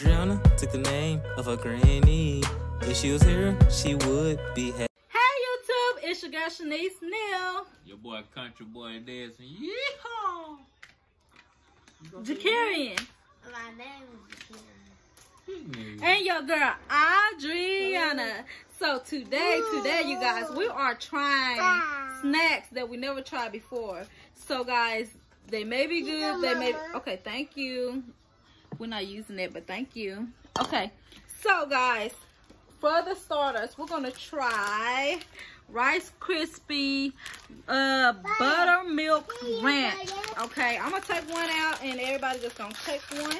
Adriana took the name of her granny. If she was here, she would be happy. Hey YouTube, it's your girl Shanice Neal. Your boy, country boy, dancing. Yeehaw! Jakarian. My name is Jakarian. And your girl Adriana. So today, today you guys, we are trying ah. snacks that we never tried before. So guys, they may be good, they may okay, thank you. We're not using it, but thank you. Okay. So guys, for the starters, we're gonna try Rice Krispie uh buttermilk ranch. Okay, I'm gonna take one out and everybody just gonna take one.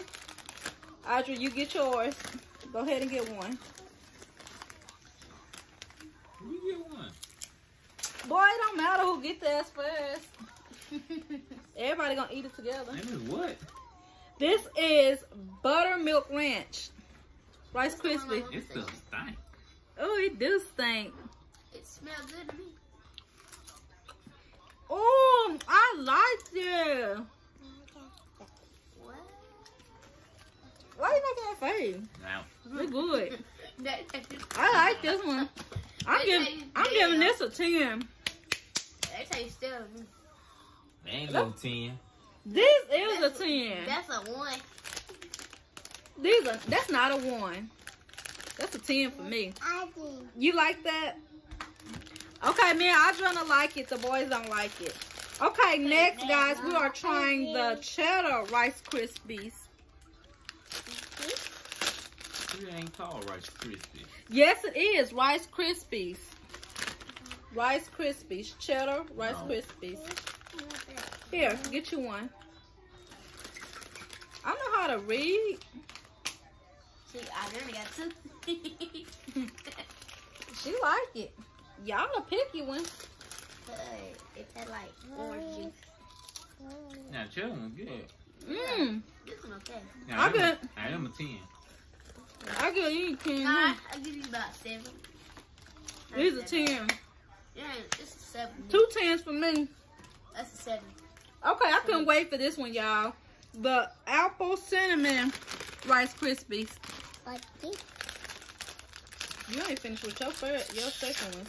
Audrey, you get yours. Go ahead and get one. We get one. Boy, it don't matter who get theirs first. Everybody gonna eat it together. And it's what? This is buttermilk ranch. Rice Krispie. It still stink. Oh, it do stink. It smells good to me. Oh, I like it. What? Why you making that face? Now, It's good. I like this one. I'm giving I'm giving this a 10. that tastes still to me. they ain't no 10. This is a 10. That's a one. These are that's not a one. That's a 10 for me. You like that? Okay, me and Adriana like it. The boys don't like it. Okay, next, guys, we are trying the cheddar Rice Krispies. It ain't called Rice Krispies. Yes, it is Rice Krispies. Rice Krispies, cheddar Rice No. Krispies. Here, get you one. I know how to read. See, I already got two. She like it. Y'all a picky one. But it's had like orange juice. Now, cheddar one good. Mmm. This one okay. Now, I them- good. Now, them a 10. I give you ten. Nah, I'll give you about seven. These are ten. Yeah, it's a seven. Two tens for me. That's a seven. Okay, I couldn't wait for this one, y'all. The apple cinnamon Rice Krispies. Like this. You ain't finished with your first, your second one.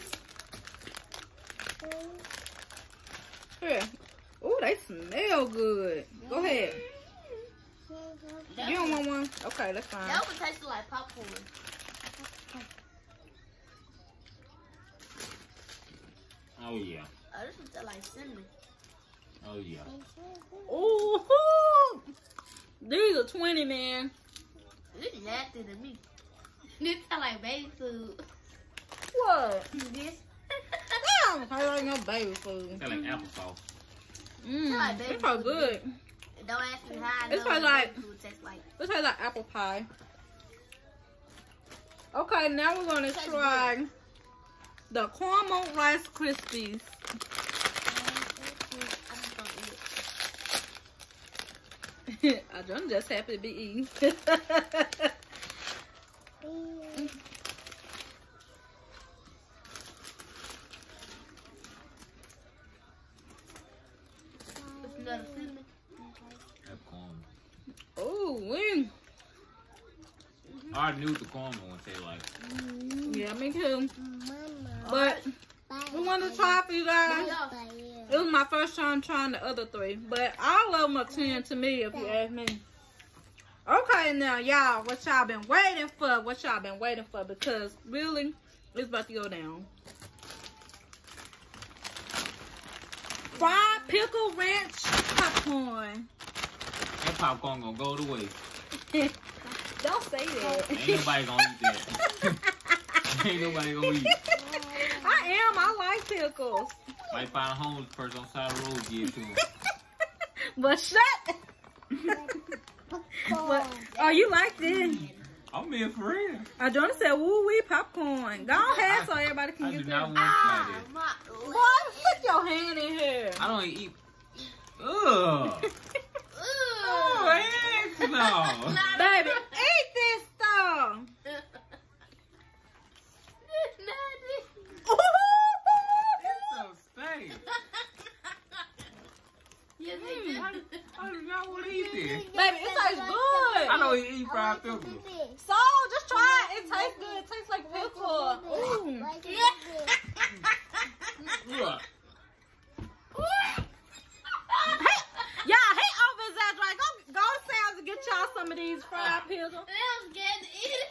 Here. Oh, they smell good. Go ahead. That You don't want one? Okay, that's fine. that one tasted like popcorn. Oh, yeah. Oh, this one tastes like cinnamon. Oh, yeah. Ooh, these are 20, man. This is nasty to me. This tastes like baby food. What? This. Damn, I like no baby food. That like applesauce. Mmm, baby it's so food. good. Don't ask me how I It's know probably what like- baby food tastes like. This tastes like apple pie. Okay, now we're gonna Tastes try the caramel rice krispies. I'm just gonna eat it. I'm just happy to be eating. It's another cinnamon. That corn. oh, wing. I knew what the corn would taste like. Yeah, me too. But we want to try for you guys. It was my first time trying the other three, but all of them are 10 to me if you ask me. Okay, now y'all, what y'all been waiting for? What y'all been waiting for? Because really, it's about to go down. Fried pickle ranch popcorn. That popcorn gonna go to waste. Don't say that. Ain't nobody gonna eat that. Ain't nobody gonna eat. I am. I like pickles. Might find a homeless person on the side of the road give to him. But shut. but, oh, you like this? I'm being for real. I don't say woo wee popcorn. Go ahead so everybody can I get do this. not want Ah, that. my Boy, stick your hand in here. I don't eat. Ugh. Ugh. Oh, heck no. Baby, eat this stuff. It's so stink. Yes, it I do not want to eat this. Baby, it tastes good. I Oh, don't eat fried dried pickle. So just try it. It tastes good. It tastes like pickle. Ooh. Look. Hey, y'all, he over exaggerating. Go, go to Sam's and get y'all some of these fried pickles. I'm scared to eat it.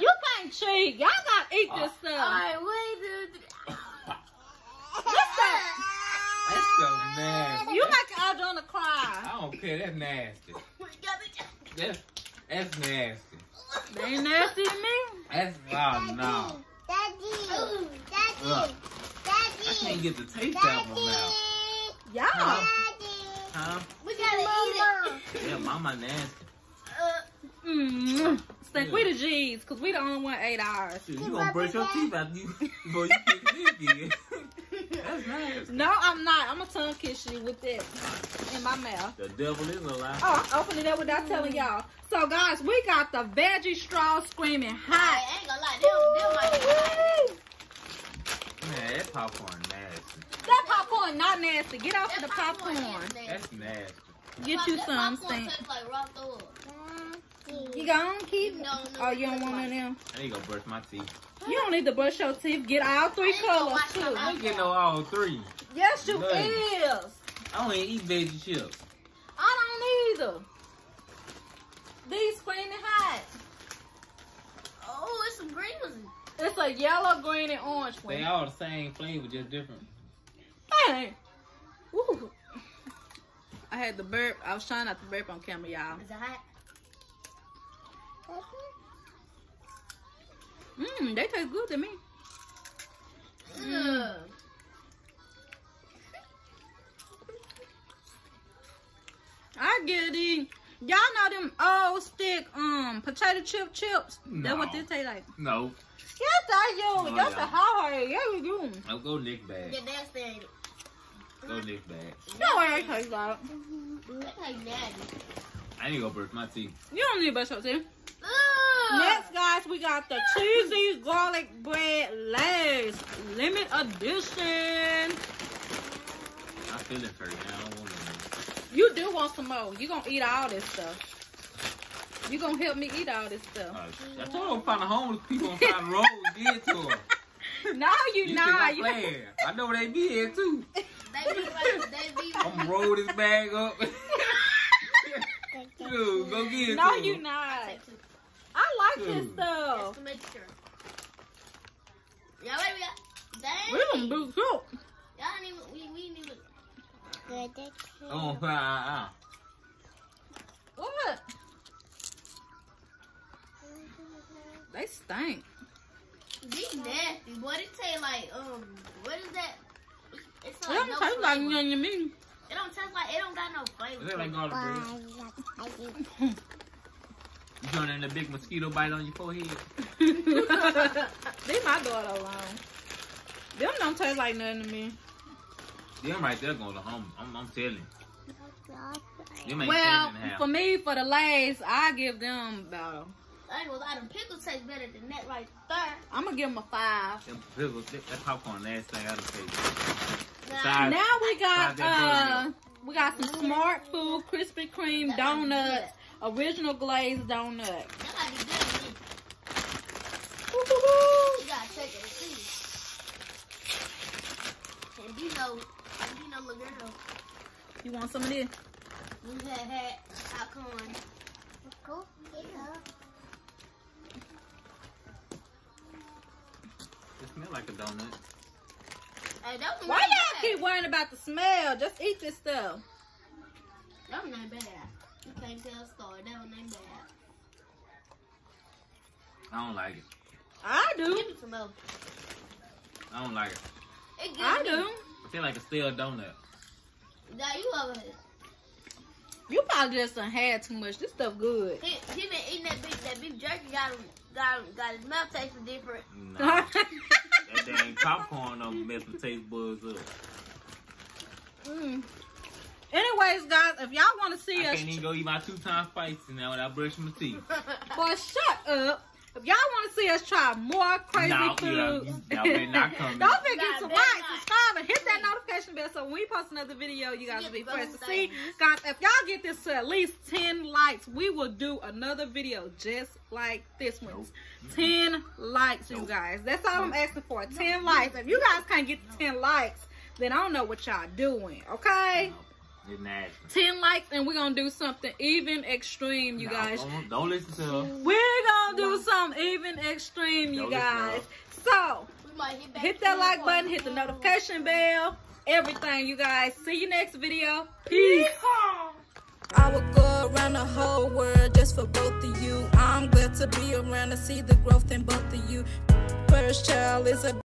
You can't cheat. Y'all gotta eat this uh, stuff. Alright, wait, dude. Listen, That's so nasty. you make Adriana cry. I don't care. That's nasty. That's that's nasty. They ain't nasty to me. That's oh no. Ooh. Look. I can't get the taste out of my mouth. Y'all. Huh? We gotta eat it. Yeah, mama nasty. Uh, Mm. Stink, we the G's, cause we the only one ate ours. Dude, you gonna brush your teeth after you before you kick it again. That's nasty. No, I'm not. I'm gonna tongue kiss you with that in my mouth. The devil is a lie. Oh, I'm opening it up without telling mm. y'all. So, guys, we got the veggie straw screaming I hot. ain't gonna lie, they don't, they like Man, that popcorn nasty. That popcorn not nasty. Get off of the That popcorn. nasty. That's nasty. Get you That some, popcorn tastes like raw throw You gonna keep? No, no, Oh, you don't want right. of them? I need to go brush my teeth. You don't need to brush your teeth. Get all three I ain't gonna colors too. I ain't getting no all three. Yes, you Nice. is. I don't even eat veggie chips. I don't either. These screaming hot. Oh, it's some green ones. It's a yellow, green, and orange They all the same flavor, just different. Hey. Woo. I had the burp. I was trying not to burp on camera, y'all. Is it hot? Mmm, they taste good to me. Ugh. I get it. Y'all know them old stick um potato chip chips? That's what No. this taste like. No. Yes, I do. Oh, That's yeah. a hard. Yeah, you do. I'll go Nick bag. Yeah, that's the Go Nick bag. No way I taste like. That's like nasty. I need to go brush my teeth. You don't need to brush your teeth. Next, guys, we got the cheesy garlic bread Lay's limit edition. I'm feeling pretty. I don't want to. You do want some more. You gonna eat all this stuff. You gonna help me eat all this stuff. Uh, I told them find the homeless people on side the road. Give it to them. No, you, You not. think You I'm playing? I know they be here too. They be right, they be I'm gonna roll this bag up. Dude, go get it. no, to 'em. you not. I like this Dude. Just stuff. to make sure. Yeah, wait, we got. Dang. We done boots up. Y'all ain't even. We, we ain't even. Oh, uh, uh. What? They stink. These nasty. Boy, they taste like um. What is that? It's It like don't no taste like flavor. nothing to me. It don't taste like. It don't got no flavor. Is that like garlic bread? You throwing in a big mosquito bite on your forehead? Leave my daughter alone. Them don't taste like nothing to me. Them right there going to home. I'm, I'm telling you. Them ain't Well, standing in for me, for the last, I give them about. I ain't gonna lie. Them pickles taste better than that right there. I'm gonna give them a five. Them pickles, that, that popcorn last thing I done tasted. Nah, Besides- Now we got uh, we got some Smartfood Krispy Kreme That donuts, original glazed donut. that might be good. Woo-hoo-hoo. You gotta check it and see. And Dino, and Dino Lagurdo, You want some of this? we had had popcorn. It smell like a donut. Hey, that one Why y'all keep worrying about the smell? Just eat this stuff. That one ain't bad. You can't tell a story. That one ain't bad. I don't like it. I do. Give me some more. I don't like it. It good I me. do. I feel like a stale donut. Nah, you over here. You probably just done had too much. This stuff good. He, he been eating that beef, that beef jerky. Got him, got him, got his mouth tasting different. No. dang popcorn don't mess my taste buds up. Mm. Anyways, guys, if y'all want to see I us, can't even go eat my two times spicy now without brushing my teeth. boy, shut up. If y'all want to see us try more crazy No, food, yeah, y'all not don't forget to like, subscribe, and hit that notification bell so when we post another video, you guys will be first to see. Guys, if y'all get this to at least 10 likes, we will do another video just like this one. 10 likes, you guys. That's all I'm asking for. 10 likes. If you guys can't get to 10 likes, then I don't know what y'all doing, okay? It's nasty. 10 likes and we're gonna do something even extreme, you No, guys. Don't, don't listen to her. We're gonna do something even extreme, you Don't listen to guys. So We might hit that like button, hit the notification bell, everything, you guys. See you next video. Peace. I would go around the whole world just for both of you. I'm glad to be around to see the growth in both of you. First child is a